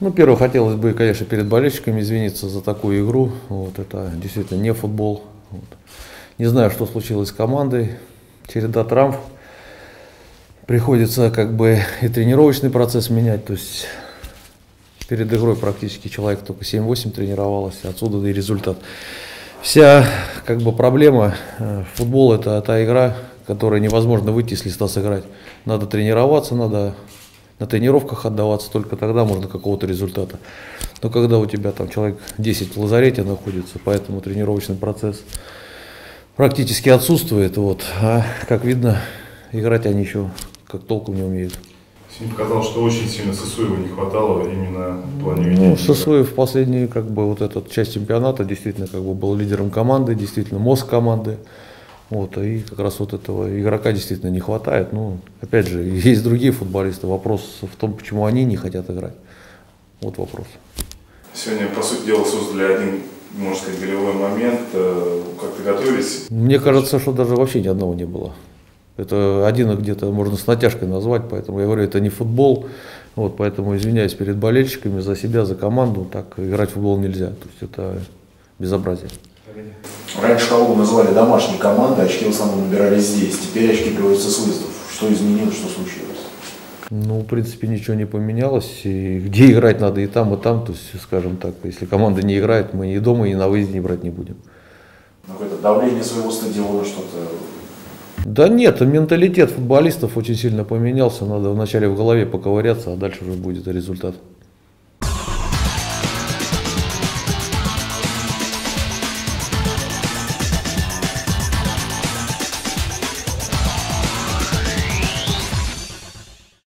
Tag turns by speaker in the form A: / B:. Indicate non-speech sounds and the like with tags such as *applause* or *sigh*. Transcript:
A: Ну, первое, хотелось бы, конечно, перед болельщиками извиниться за такую игру. Вот, это действительно не футбол. Вот. Не знаю, что случилось с командой. Череда травм. Приходится как бы и тренировочный процесс менять. То есть перед игрой практически человек только 7-8 тренировался. Отсюда и результат. Вся как бы проблема. э, Футбол это та игра, которая невозможно выйти с листа сыграть. Надо тренироваться, надо на тренировках отдаваться, только тогда можно какого-то результата. Но когда у тебя там человек 10 в лазарете находится, поэтому тренировочный процесс практически отсутствует. Вот. А как видно, играть они еще как толком не умеют.
B: Мне показалось, что очень сильно Сысуева не хватало именно в плане ведения.
A: Ну, Сосуев в последней как бы вот этот часть чемпионата действительно как бы был лидером команды, действительно мозг команды. Вот, и как раз вот этого игрока действительно не хватает. Ну, опять же, *laughs* есть другие футболисты. Вопрос в том, почему они не хотят играть. Вот вопрос.
B: Сегодня, по сути дела, создали один, можно сказать, голевой момент. Э, Как-то готовились.
A: Мне кажется, что даже вообще ни одного не было. Это один где-то можно с натяжкой назвать, поэтому я говорю, это не футбол. Вот, поэтому извиняюсь перед болельщиками за себя, за команду. Так играть в футбол нельзя. То есть это безобразие.
C: Раньше Калугу называли домашней командой, очки в основном набирали здесь. Теперь очки приводятся с выездов. Что изменилось, что случилось?
A: Ну, в принципе, ничего не поменялось. И где играть надо и там, и там. То есть, скажем так, если команда не играет, мы и дома, и на выезде не брать не будем.
C: Какое-то давление своего стадиона, что-то.
A: Да нет, менталитет футболистов очень сильно поменялся. Надо вначале в голове поковыряться, а дальше уже будет результат.